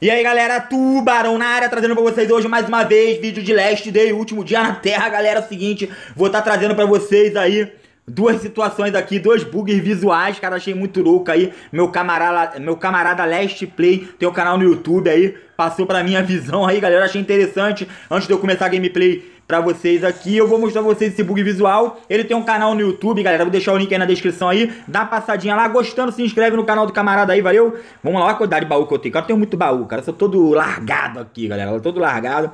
E aí galera, Tubarão na área, trazendo pra vocês hoje mais uma vez vídeo de Last Day, último dia na Terra, galera, é o seguinte, vou estar tá trazendo pra vocês aí duas situações aqui, dois bugs visuais, cara, achei muito louco aí, meu camarada, meu camarada Last Play, tem o um canal no YouTube aí, passou pra minha visão aí, galera, achei interessante, antes de eu começar a gameplay pra vocês aqui. Eu vou mostrar pra vocês esse bug visual. Ele tem um canal no YouTube, galera. Vou deixar o link aí na descrição aí. Dá passadinha lá. Gostando, se inscreve no canal do camarada aí, valeu? Vamos lá, olha a quantidade de baú que eu tenho. Cara, eu tenho muito baú, cara. Eu sou todo largado aqui, galera. Eu todo largado.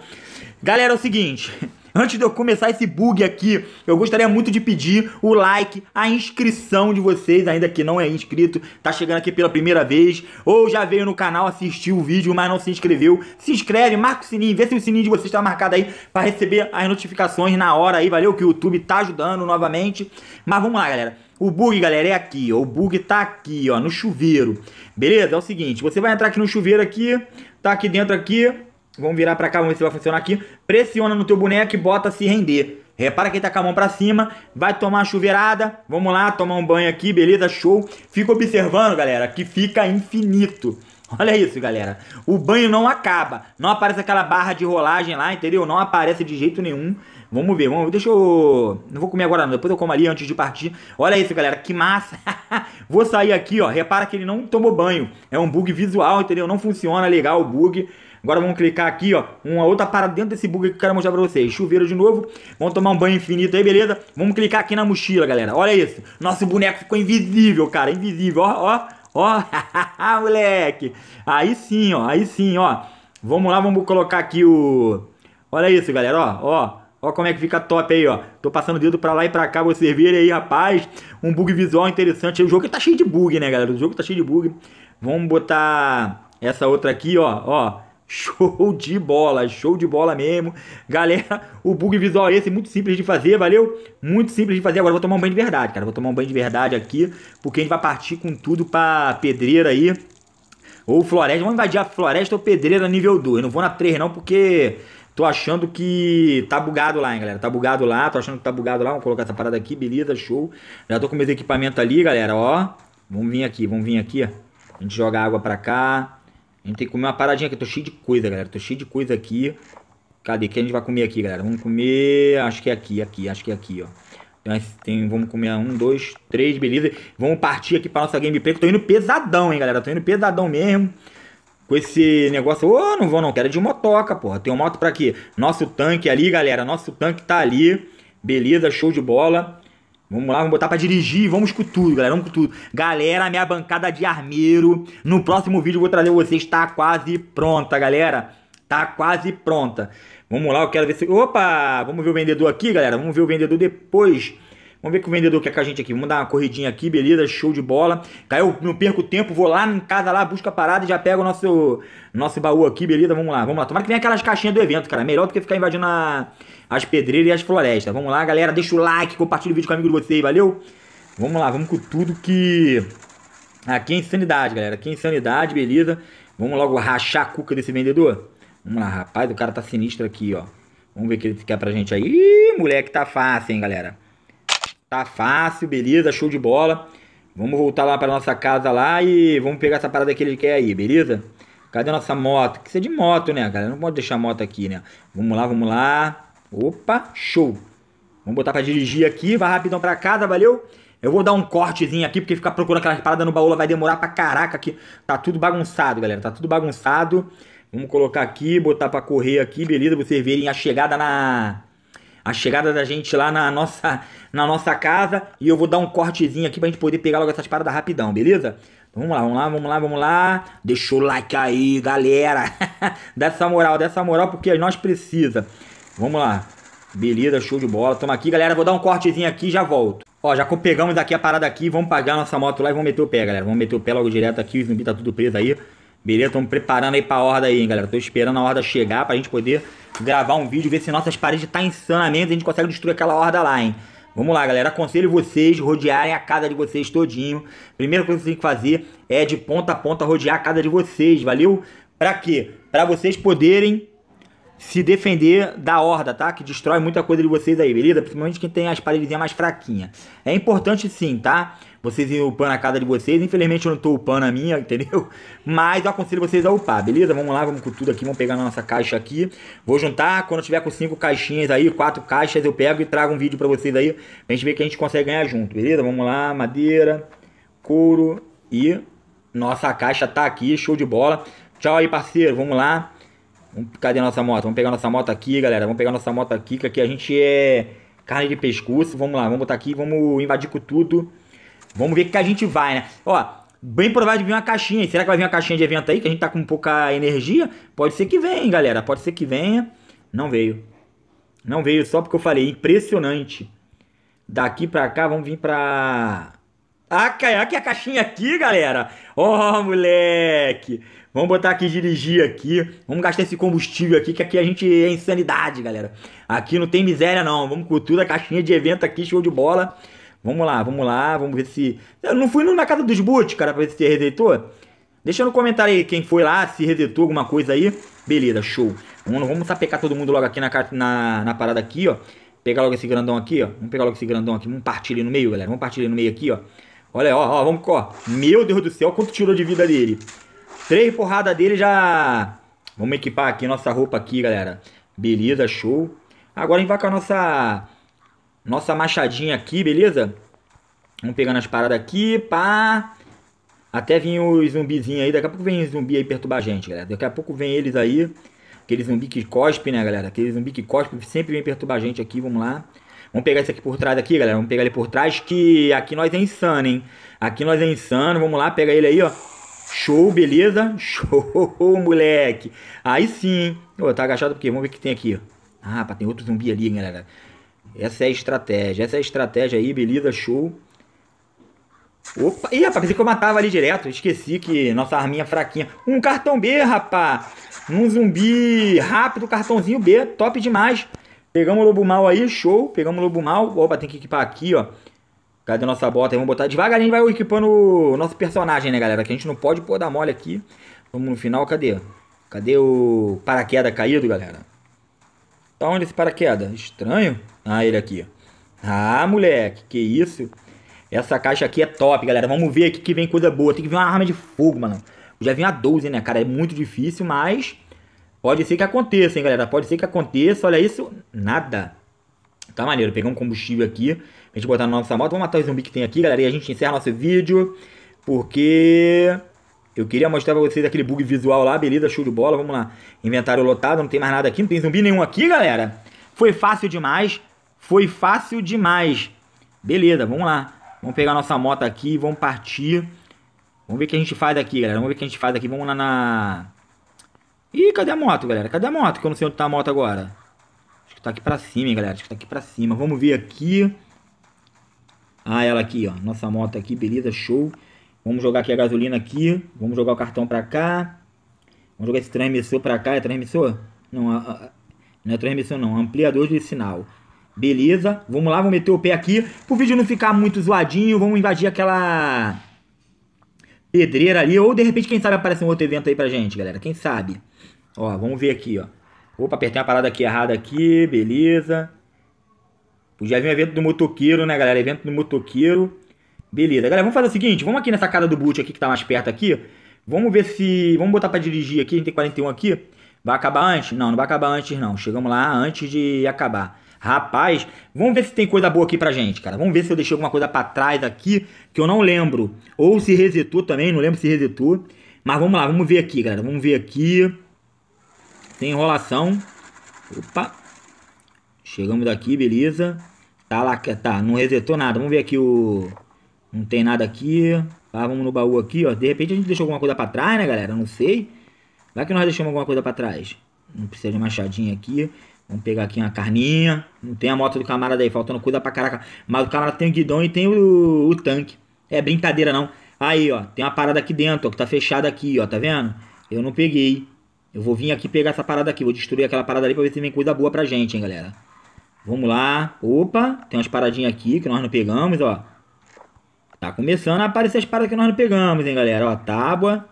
Galera, é o seguinte... Antes de eu começar esse bug aqui, eu gostaria muito de pedir o like, a inscrição de vocês, ainda que não é inscrito, tá chegando aqui pela primeira vez, ou já veio no canal assistir o vídeo, mas não se inscreveu. Se inscreve, marca o sininho, vê se o sininho de vocês está marcado aí para receber as notificações na hora aí, valeu? Que o YouTube tá ajudando novamente. Mas vamos lá, galera. O bug, galera, é aqui, ó. O bug tá aqui, ó, no chuveiro. Beleza? É o seguinte, você vai entrar aqui no chuveiro aqui, tá aqui dentro aqui, Vamos virar pra cá, vamos ver se vai funcionar aqui. Pressiona no teu boneco e bota se render. Repara que ele tá com a mão pra cima, vai tomar uma chuveirada, vamos lá, tomar um banho aqui, beleza, show. Fica observando, galera, que fica infinito. Olha isso, galera. O banho não acaba. Não aparece aquela barra de rolagem lá, entendeu? Não aparece de jeito nenhum. Vamos ver, vamos ver. Deixa eu... Não vou comer agora não, depois eu como ali antes de partir. Olha isso, galera, que massa. vou sair aqui, ó. Repara que ele não tomou banho. É um bug visual, entendeu? Não funciona legal o bug. Agora vamos clicar aqui, ó, uma outra parada dentro desse bug que eu quero mostrar pra vocês. Chuveiro de novo, vamos tomar um banho infinito aí, beleza? Vamos clicar aqui na mochila, galera. Olha isso, nosso boneco ficou invisível, cara, invisível, ó, ó, ó, moleque. Aí sim, ó, aí sim, ó. Vamos lá, vamos colocar aqui o... Olha isso, galera, ó, ó. Ó como é que fica top aí, ó. Tô passando o dedo pra lá e pra cá, vocês verem aí, rapaz. Um bug visual interessante. O jogo tá cheio de bug, né, galera? O jogo tá cheio de bug. Vamos botar essa outra aqui, ó, ó. Show de bola, show de bola mesmo. Galera, o bug visual é esse, muito simples de fazer, valeu? Muito simples de fazer. Agora vou tomar um banho de verdade, cara. Vou tomar um banho de verdade aqui, porque a gente vai partir com tudo pra pedreira aí. Ou floresta. Vamos invadir a floresta ou pedreira nível 2. Eu não vou na 3 não, porque tô achando que tá bugado lá, hein, galera. Tá bugado lá, tô achando que tá bugado lá. Vamos colocar essa parada aqui, beleza, show. Já tô com meus equipamentos ali, galera, ó. Vamos vir aqui, vamos vir aqui, ó. A gente joga água pra cá. A gente tem que comer uma paradinha aqui. Tô cheio de coisa, galera. Tô cheio de coisa aqui. Cadê? O que a gente vai comer aqui, galera? Vamos comer... Acho que é aqui, aqui. Acho que é aqui, ó. Tem, vamos comer um, dois, três, beleza. Vamos partir aqui pra nossa gameplay. Que tô indo pesadão, hein, galera. Tô indo pesadão mesmo. Com esse negócio. Ô, oh, não vou não. Quero de motoca, porra. Tem um moto pra quê? Nosso tanque ali, galera. Nosso tanque tá ali. Beleza, show de bola. Vamos lá, vamos botar pra dirigir, vamos com tudo, galera, vamos com tudo. Galera, minha bancada de armeiro, no próximo vídeo eu vou trazer vocês, tá quase pronta, galera. Tá quase pronta. Vamos lá, eu quero ver se... Opa, vamos ver o vendedor aqui, galera, vamos ver o vendedor depois. Vamos ver que o vendedor quer com a gente aqui. Vamos dar uma corridinha aqui, beleza? Show de bola. Caiu, não perco tempo, vou lá em casa lá, busco a parada e já pego o nosso, nosso baú aqui, beleza? Vamos lá, vamos lá. Tomara que venha aquelas caixinhas do evento, cara. Melhor do que ficar invadindo a, as pedreiras e as florestas. Vamos lá, galera. Deixa o like, compartilha o vídeo com o amigo de vocês, valeu? Vamos lá, vamos com tudo que... Aqui é insanidade, galera. Aqui é insanidade, beleza? Vamos logo rachar a cuca desse vendedor. Vamos lá, rapaz. O cara tá sinistro aqui, ó. Vamos ver o que ele quer pra gente aí. Ih, moleque, tá fácil, hein, galera. Tá fácil, beleza, show de bola. Vamos voltar lá para nossa casa lá e vamos pegar essa parada que ele quer aí, beleza? Cadê a nossa moto? Que isso é de moto, né, galera? Não pode deixar a moto aqui, né? Vamos lá, vamos lá. Opa, show. Vamos botar para dirigir aqui, vai rapidão para casa, valeu? Eu vou dar um cortezinho aqui, porque ficar procurando aquelas paradas no baú vai demorar pra caraca aqui. Tá tudo bagunçado, galera, tá tudo bagunçado. Vamos colocar aqui, botar para correr aqui, beleza? Vocês verem a chegada na a chegada da gente lá na nossa, na nossa casa. E eu vou dar um cortezinho aqui pra gente poder pegar logo essas paradas rapidão, beleza? Vamos lá, vamos lá, vamos lá, vamos lá. Deixa o like aí, galera. dessa moral, dessa moral, porque nós precisa. Vamos lá. Beleza, show de bola. Tamo aqui, galera. Vou dar um cortezinho aqui e já volto. Ó, já pegamos aqui a parada aqui. Vamos pagar nossa moto lá e vamos meter o pé, galera. Vamos meter o pé logo direto aqui. O zumbi tá tudo preso aí. Beleza, estamos preparando aí pra horda aí, hein, galera. Tô esperando a horda chegar pra gente poder gravar um vídeo, ver se nossas paredes tá insanamente, a gente consegue destruir aquela horda lá, hein. Vamos lá, galera. Aconselho vocês rodearem a casa de vocês todinho. Primeira coisa que vocês têm que fazer é de ponta a ponta rodear a casa de vocês, valeu? Pra quê? Pra vocês poderem se defender da horda, tá? Que destrói muita coisa de vocês aí, beleza? Principalmente quem tem as paredes mais fraquinhas. É importante sim, tá? Vocês irem upando a casa de vocês. Infelizmente eu não tô upando a minha, entendeu? Mas eu aconselho vocês a upar, beleza? Vamos lá, vamos com tudo aqui. Vamos pegar na nossa caixa aqui. Vou juntar. Quando tiver com cinco caixinhas aí, quatro caixas, eu pego e trago um vídeo pra vocês aí. Pra gente ver que a gente consegue ganhar junto, beleza? Vamos lá, madeira, couro e... Nossa caixa tá aqui, show de bola. Tchau aí, parceiro. Vamos lá. Cadê a nossa moto? Vamos pegar nossa moto aqui, galera. Vamos pegar nossa moto aqui, que aqui a gente é carne de pescoço. Vamos lá, vamos botar aqui, vamos invadir com tudo. Vamos ver o que a gente vai, né? Ó, bem provável de vir uma caixinha. Será que vai vir uma caixinha de evento aí? Que a gente tá com pouca energia? Pode ser que venha, galera. Pode ser que venha. Não veio. Não veio, só porque eu falei. Impressionante. Daqui pra cá, vamos vir pra... Ah, aqui a caixinha aqui, galera. Ó, oh, moleque. Vamos botar aqui dirigir aqui. Vamos gastar esse combustível aqui, que aqui a gente é insanidade, galera. Aqui não tem miséria, não. Vamos com tudo, a caixinha de evento aqui, show de bola. Vamos lá, vamos lá, vamos ver se... Eu não fui na casa dos boot, cara, pra ver se resetou. Deixa no comentário aí quem foi lá, se resetou alguma coisa aí. Beleza, show. Vamos, vamos sapecar todo mundo logo aqui na, na, na parada aqui, ó. Pegar logo esse grandão aqui, ó. Vamos pegar logo esse grandão aqui. Vamos partir ele no meio, galera. Vamos partir ele no meio aqui, ó. Olha, ó, ó, vamos, ó. Meu Deus do céu, quanto tirou de vida dele. Três porradas dele já... Vamos equipar aqui nossa roupa aqui, galera. Beleza, show. Agora a gente vai com a nossa... Nossa machadinha aqui, beleza? Vamos pegando as paradas aqui, pá. Até vir os zumbizinhos aí. Daqui a pouco vem zumbi aí perturbar a gente, galera. Daqui a pouco vem eles aí. Aquele zumbi que cospe, né, galera? Aquele zumbi que cospe sempre vem perturbar a gente aqui. Vamos lá. Vamos pegar esse aqui por trás aqui, galera. Vamos pegar ele por trás, que aqui nós é insano, hein? Aqui nós é insano. Vamos lá, pega ele aí, ó. Show, beleza? Show, moleque. Aí sim. Ô, tá agachado porque Vamos ver o que tem aqui. Ah, tem outro zumbi ali, galera. Essa é a estratégia. Essa é a estratégia aí, beleza? Show. Opa, ih, rapaz, pensei que eu matava ali direto. Esqueci que nossa arminha fraquinha. Um cartão B, rapaz. Um zumbi rápido, cartãozinho B. Top demais. Pegamos o lobo mal aí, show. Pegamos o lobo mal. Opa, tem que equipar aqui, ó. Cadê nossa bota? Vamos botar devagarinho, vai equipando o nosso personagem, né, galera? Que a gente não pode pôr da mole aqui. Vamos no final, cadê? Cadê o paraquedas caído, galera? Tá onde esse paraquedas? Estranho. Ah, ele aqui. Ah, moleque, que isso? Essa caixa aqui é top, galera. Vamos ver aqui que vem coisa boa. Tem que vir uma arma de fogo, mano. Já vim a 12, né, cara? É muito difícil, mas... Pode ser que aconteça, hein, galera? Pode ser que aconteça. Olha isso. Nada. Tá maneiro. Pegar um combustível aqui a gente botar na nossa moto. Vamos matar o zumbi que tem aqui, galera. E a gente encerra nosso vídeo. Porque eu queria mostrar pra vocês aquele bug visual lá. Beleza, show de bola. Vamos lá. Inventário lotado. Não tem mais nada aqui. Não tem zumbi nenhum aqui, galera. Foi fácil demais. Foi fácil demais. Beleza, vamos lá. Vamos pegar nossa moto aqui vamos partir. Vamos ver o que a gente faz aqui, galera. Vamos ver o que a gente faz aqui. Vamos lá na... Ih, cadê a moto, galera? Cadê a moto? Que eu não sei onde tá a moto agora. Tá aqui pra cima, hein, galera. Acho que tá aqui pra cima. Vamos ver aqui. Ah, ela aqui, ó. Nossa moto aqui, beleza, show. Vamos jogar aqui a gasolina aqui. Vamos jogar o cartão pra cá. Vamos jogar esse transmissor pra cá. É transmissor? Não, a, a, não é transmissor não. Ampliador de sinal. Beleza. Vamos lá, vamos meter o pé aqui. Pro vídeo não ficar muito zoadinho, vamos invadir aquela pedreira ali. Ou de repente, quem sabe aparece um outro evento aí pra gente, galera. Quem sabe? Ó, vamos ver aqui, ó. Opa, apertei uma parada aqui errada aqui. Beleza. Já vi um evento do motoqueiro, né, galera? Evento do motoqueiro. Beleza. Galera, vamos fazer o seguinte. Vamos aqui nessa casa do boot aqui, que tá mais perto aqui. Vamos ver se... Vamos botar pra dirigir aqui. A gente tem 41 aqui. Vai acabar antes? Não, não vai acabar antes, não. Chegamos lá antes de acabar. Rapaz, vamos ver se tem coisa boa aqui pra gente, cara. Vamos ver se eu deixei alguma coisa pra trás aqui, que eu não lembro. Ou se resetou também, não lembro se resetou. Mas vamos lá, vamos ver aqui, galera. Vamos ver aqui. Tem enrolação. Opa. Chegamos daqui, beleza. Tá lá, tá, não resetou nada. Vamos ver aqui o... Não tem nada aqui. Tá, vamos no baú aqui, ó. De repente a gente deixou alguma coisa pra trás, né, galera? Não sei. Vai que nós deixamos alguma coisa pra trás. Não precisa de machadinha aqui. Vamos pegar aqui uma carninha. Não tem a moto do camarada aí, faltando coisa pra caraca. Mas o camarada tem o guidão e tem o, o tanque. É brincadeira não. Aí, ó, tem uma parada aqui dentro, ó, que tá fechada aqui, ó, tá vendo? Eu não peguei. Eu vou vir aqui pegar essa parada aqui. Vou destruir aquela parada ali pra ver se vem coisa boa pra gente, hein, galera. Vamos lá. Opa, tem umas paradinhas aqui que nós não pegamos, ó. Tá começando a aparecer as paradas que nós não pegamos, hein, galera. Ó, tábua.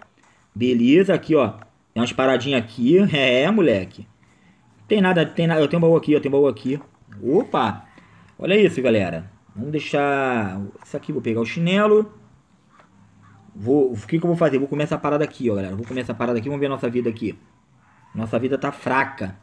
Beleza, aqui, ó. Tem umas paradinhas aqui. É, moleque. Tem nada, tem nada. Eu tenho um baú aqui, eu tenho um baú aqui. Opa! Olha isso, galera. Vamos deixar... Isso aqui, vou pegar o chinelo. Vou, o que, que eu vou fazer? Vou comer essa parada aqui, ó, galera. Vou comer essa parada aqui, vamos ver a nossa vida aqui. Nossa vida tá fraca.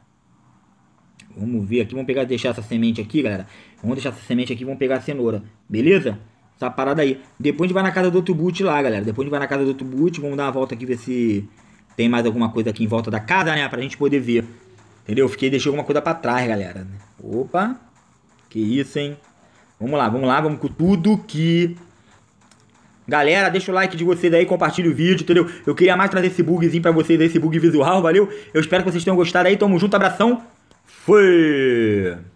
Vamos ver aqui, vamos pegar, deixar essa semente aqui, galera. Vamos deixar essa semente aqui, vamos pegar a cenoura. Beleza? Essa parada aí. Depois a gente vai na casa do outro boot lá, galera. Depois a gente vai na casa do outro boot, vamos dar uma volta aqui, ver se tem mais alguma coisa aqui em volta da casa, né? Pra gente poder ver. Entendeu? Fiquei, deixei alguma coisa pra trás, galera. Opa. Que isso, hein? Vamos lá, vamos lá, vamos com tudo que Galera, deixa o like de vocês aí, compartilha o vídeo, entendeu? Eu queria mais trazer esse bugzinho pra vocês, esse bug visual, valeu? Eu espero que vocês tenham gostado aí, tamo junto, abração, fui!